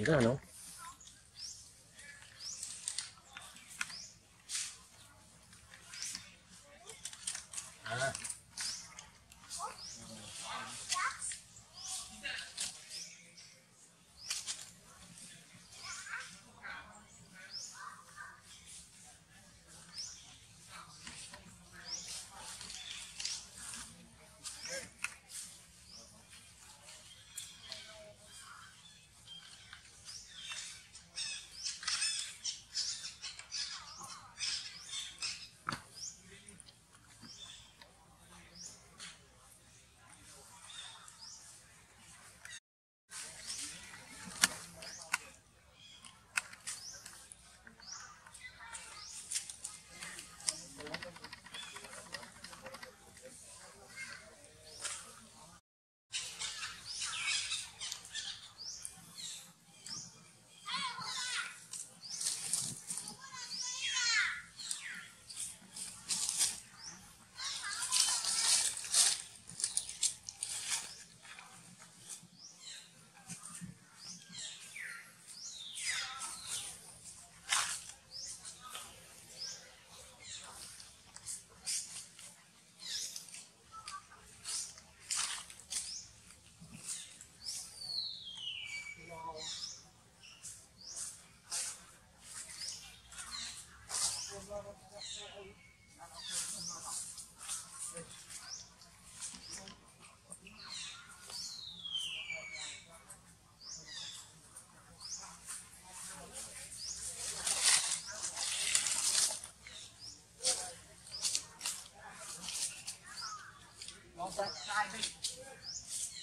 你这哪儿呢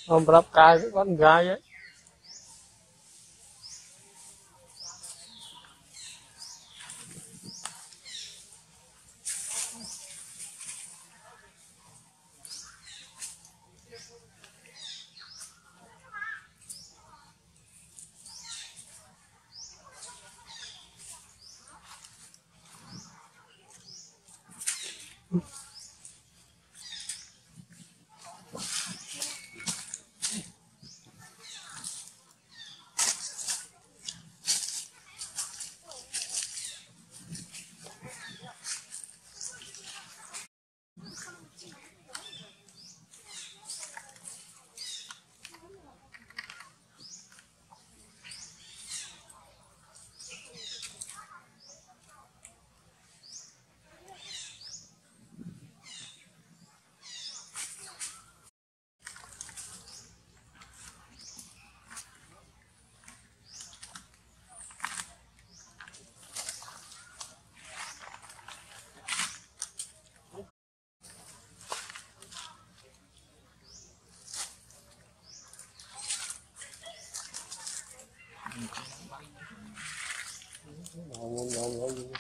Ông rắp cài vẫn gái ấy. 嗯。好我我我